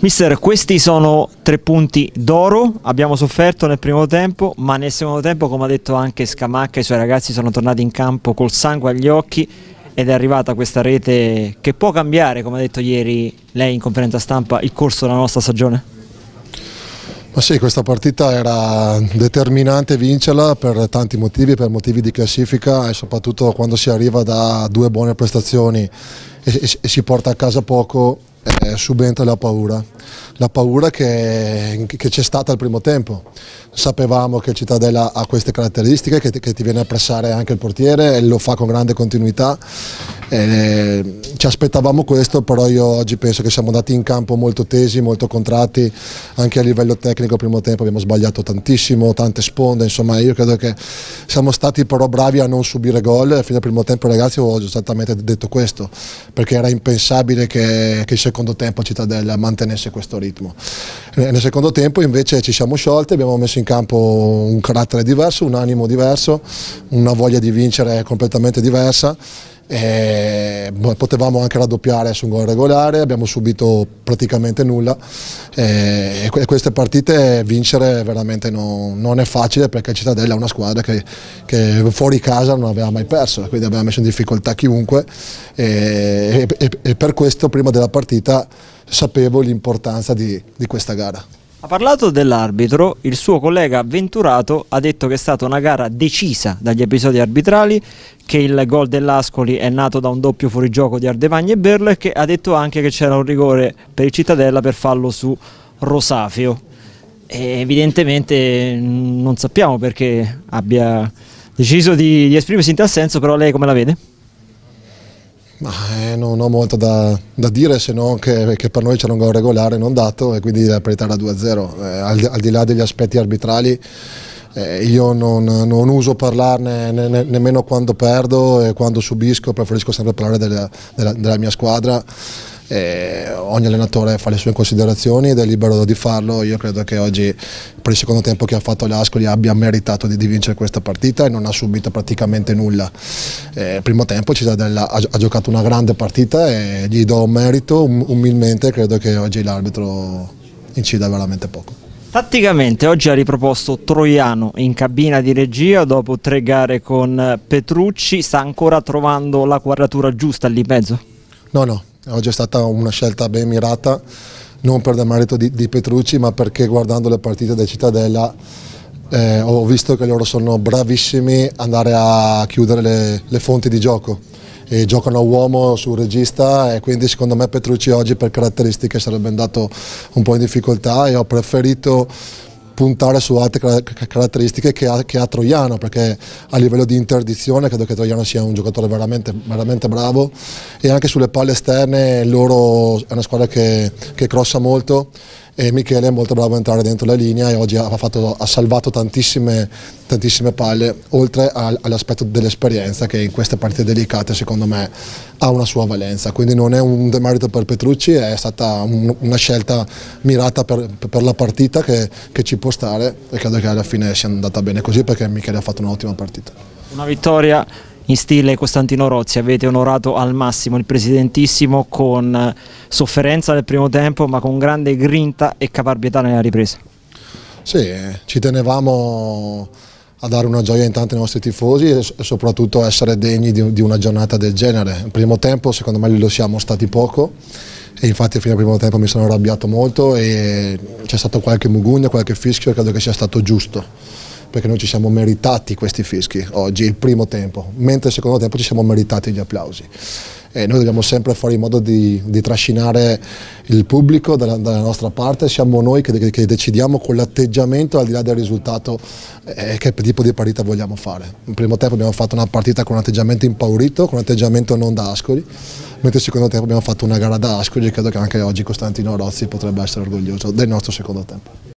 Mister, questi sono tre punti d'oro, abbiamo sofferto nel primo tempo, ma nel secondo tempo, come ha detto anche Scamacca, i suoi ragazzi sono tornati in campo col sangue agli occhi ed è arrivata questa rete che può cambiare, come ha detto ieri lei in conferenza stampa, il corso della nostra stagione? Ma sì, questa partita era determinante vincerla per tanti motivi, per motivi di classifica e soprattutto quando si arriva da due buone prestazioni e, e, si porta a casa poco eh, subentra la paura, la paura che, c'è stata al primo tempo. Sapevamo che Cittadella ha queste caratteristiche, che, che ti viene a pressare anche il portiere e lo fa con grande continuità eh, ci aspettavamo questo, però io oggi penso che siamo andati in campo molto tesi, molto contratti, anche a livello tecnico primo tempo abbiamo sbagliato tantissimo, tante sponde, insomma io credo che siamo stati però bravi a non subire gol, fino al primo tempo ragazzi ho esattamente detto questo, perché era impensabile che, che il secondo tempo Cittadella mantenesse questo ritmo. Eh, nel secondo tempo invece ci siamo sciolti, abbiamo messo in campo un carattere diverso, un animo diverso, una voglia di vincere completamente diversa eh, potevamo anche raddoppiare su un gol regolare, abbiamo subito praticamente nulla eh, e queste partite vincere veramente no, non è facile perché Cittadella è una squadra che, che, fuori casa non aveva mai perso, quindi abbiamo messo in difficoltà chiunque e, e, e per questo prima della partita sapevo l'importanza di, di questa gara. Ha parlato dell'arbitro, il suo collega Venturato ha detto che è stata una gara decisa dagli episodi arbitrali, che il gol dell'Ascoli è nato da un doppio fuorigioco di Ardevagni e Berlo e che ha detto anche che c'era un rigore per il Cittadella per fallo su Rosafio. E evidentemente non sappiamo perché abbia deciso di, di esprimersi in tal senso, però lei come la vede? Eh, non ho molto da, da dire se non che, che, per noi c'era un gol regolare non dato e quindi la parità era 2-0. Eh, al, al, di là degli aspetti arbitrali eh, io non, non, uso parlarne ne, ne, nemmeno quando perdo e quando subisco, preferisco sempre parlare della, della, della mia squadra. Eh, ogni allenatore fa le sue considerazioni ed è libero di farlo. Io credo che oggi, per il secondo tempo che ha fatto l'Ascoli, abbia meritato di, di, vincere questa partita e non ha subito praticamente nulla. Eh, primo tempo Cittadella ha, ha, giocato una grande partita e gli do merito um, umilmente, credo che oggi l'arbitro incida veramente poco. Tatticamente oggi ha riproposto Troiano in cabina di regia dopo tre gare con Petrucci, sta ancora trovando la quadratura giusta lì in mezzo? No, no, Oggi è stata una scelta ben mirata, non per demerito di, di Petrucci, ma perché guardando le partite del Cittadella eh, ho visto che loro sono bravissimi ad andare a chiudere le, le fonti di gioco. E giocano a uomo sul regista e quindi secondo me Petrucci oggi per caratteristiche sarebbe andato un po' in difficoltà e ho preferito puntare su altre caratteristiche che ha, che ha, Troiano, perché a livello di interdizione credo che Troiano sia un giocatore veramente, veramente bravo. E anche sulle palle esterne loro è una squadra che, che crossa molto e Michele è molto bravo a entrare dentro la linea e oggi ha, fatto, ha salvato tantissime, tantissime, palle, oltre all'aspetto dell'esperienza che in queste partite delicate secondo me ha una sua valenza, quindi non è un demerito per Petrucci, è stata un, una scelta mirata per, per la partita che, che ci può stare e credo che alla fine sia andata bene così perché Michele ha fatto un'ottima partita. Una vittoria in stile Costantino Rozzi, avete onorato al massimo il presidentissimo con sofferenza nel primo tempo ma con grande grinta e caparbietà nella ripresa. Sì, ci tenevamo a dare una gioia intanto ai nostri tifosi e soprattutto essere degni di una giornata del genere. Il primo tempo secondo me lo siamo stati poco e infatti fino al primo tempo mi sono arrabbiato molto e c'è stato qualche mugugno, qualche fischio e credo che sia stato giusto perché noi ci siamo meritati questi fischi oggi, il primo tempo, mentre il secondo tempo ci siamo meritati gli applausi. E noi dobbiamo sempre fare in modo di, di trascinare il pubblico dalla, dalla, nostra parte, siamo noi che, che decidiamo con l'atteggiamento al di là del risultato eh, che tipo di partita vogliamo fare. Nel primo tempo abbiamo fatto una partita con un atteggiamento impaurito, con un atteggiamento non da Ascoli, mentre nel secondo tempo abbiamo fatto una gara da Ascoli e credo che anche oggi Costantino Rozzi potrebbe essere orgoglioso del nostro secondo tempo.